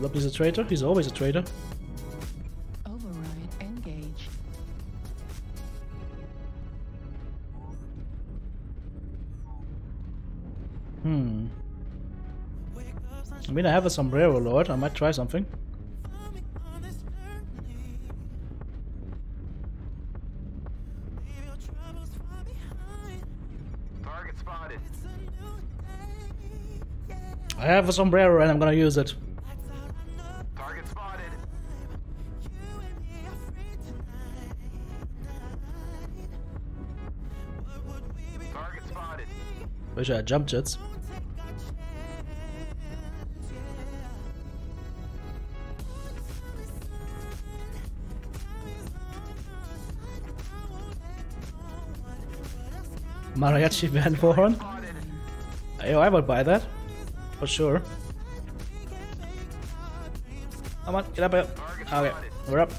Look, he's a traitor. He's always a traitor. Override engaged. Hmm. I mean, I have a sombrero, Lord. I might try something. Target spotted. I have a sombrero and I'm gonna use it. Wish I had jump jets. Mariachi Van? Spotted. Yo, I would buy that. For sure. Come on, get up. Okay, we're up.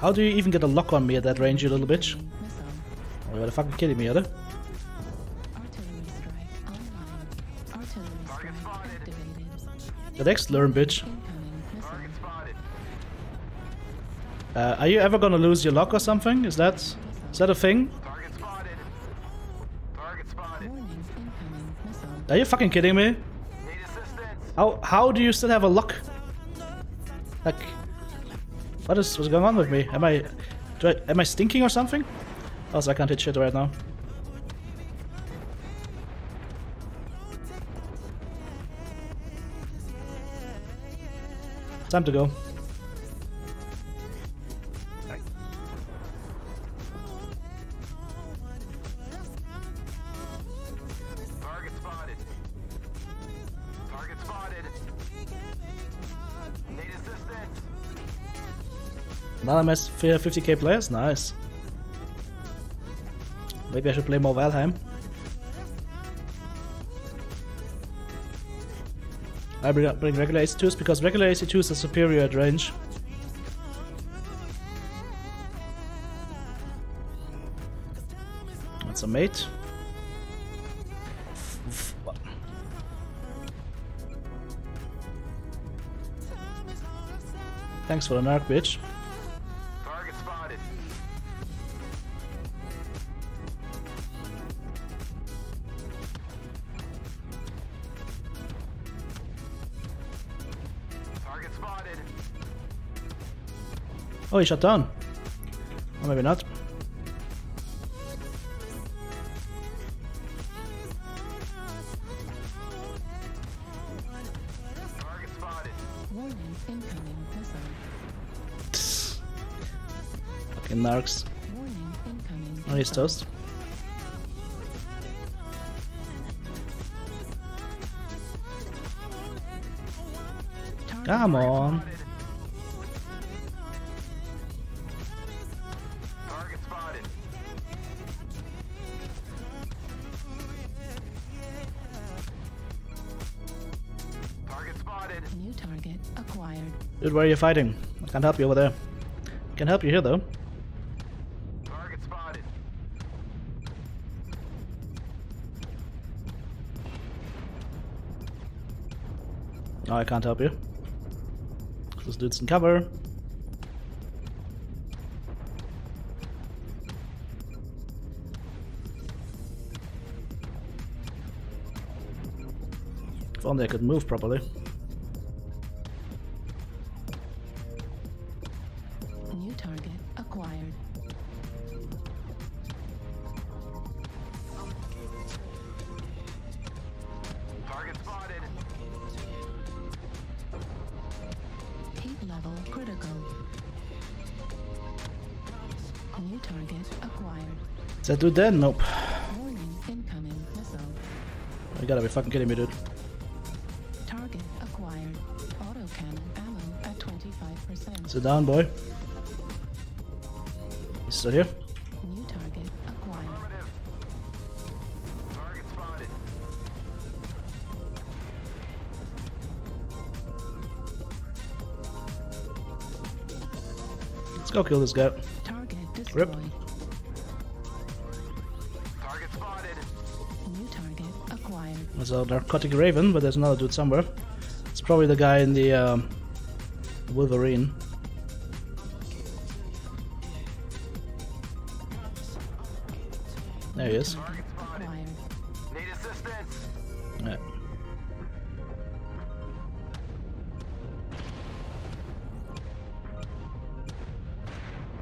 How do you even get a lock on me at that range, you little bitch? Missile. Oh, you're fucking kidding me, are they? Artillery strike online. Artillery strike spotted. activated. The next learn, bitch. Incoming missile. Target spotted. Uh, are you ever gonna lose your lock or something? Is that is that a thing? Target spotted. Target spotted. Warning incoming missile. Are you fucking kidding me? How how do you still have a lock? Like, what is what's going on with me? Am I, I am I stinking or something? Also, I can't hit shit right now. Time to go. Mess 50k players, nice. Maybe I should play more Valheim. I bring, bring regular AC2s because regular AC2s are superior at range. That's a mate. Thanks for the narc, bitch. Oh, he shut down. Or maybe not. Fucking narcs. Oh, he's toast. Come on. New target acquired. Dude, where are you fighting? I can't help you over there. I Can help you here though. Target spotted. No, I can't help you. This dude's in cover. If only I could move properly. Level critical. New target acquired. Is that dude dead? Nope. Warning incoming missile. You gotta be fucking kidding me, dude. Target acquired. Autocannon ammo at 25%. Sit down, boy. He's still here. Let's go kill this guy. Target Rip. destroyed. Target spotted. New target acquired. There's a narcotic raven, but there's another dude somewhere. It's probably the guy in the um, Wolverine. There he is. Target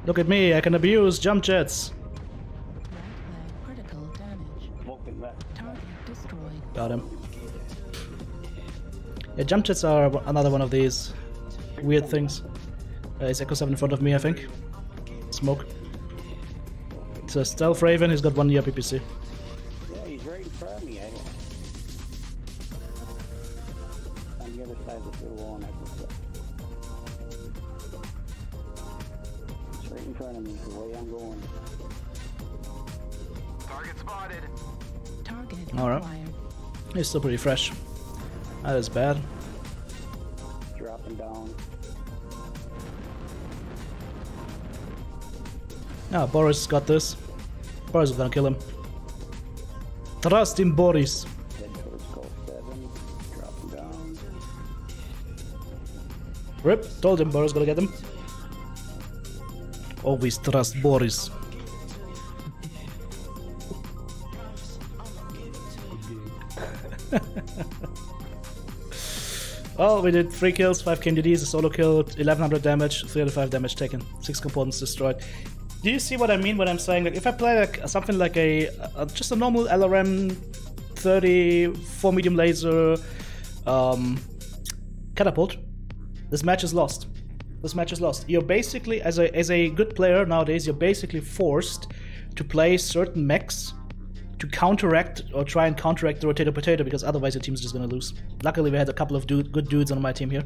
Look at me, I can abuse jump jets. Got him. Yeah, jump jets are another one of these weird things. Uh, it's Echo 7 in front of me, I think. Smoke. It's a Stealth Raven, he's got one year PPC. He's right in front of me. Eh? On the other side of the wall right in front of me, the way I'm going. Target spotted. Target Alright. acquired. He's still pretty fresh. That is bad. Dropping down. Ah, Boris got this. Boris is gonna kill him. Trust in Boris. Head towards Gulf 7. Dropping down. Rip, told him Boris gonna get him. Always trust Boris. well, we did 3 kills, 5 KMDDs, a solo kill, 1100 damage, 305 damage taken, 6 components destroyed. Do you see what I mean when I'm saying, like, if I play like something like a, a just a normal LRM 34 medium laser um, catapult, this match is lost. This match is lost. You're basically, as a as a good player nowadays, you're basically forced to play certain mechs to counteract or try and counteract the rotator potato because otherwise your team's just gonna lose. Luckily, we had a couple of dude, good dudes on my team here.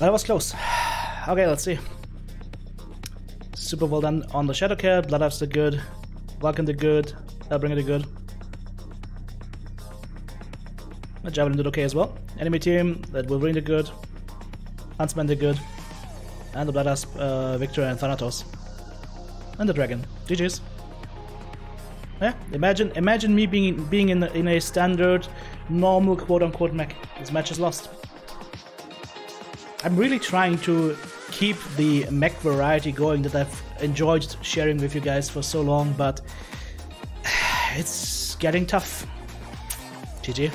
That was close. Okay, let's see. Super well done on the Shadowcat. Blood Asp the good. Vulcan the good. Hellbringer the good. The Javelin did okay as well. Enemy team, that Wolverine did good. Huntsman did good. And the Blood Asp, uh, Victor and Thanatos. And the Dragon. GG's. Yeah, imagine imagine me being being in a, in a standard, normal quote unquote mech. This match is lost. I'm really trying to keep the mech variety going that I've enjoyed sharing with you guys for so long, but it's getting tough. GG.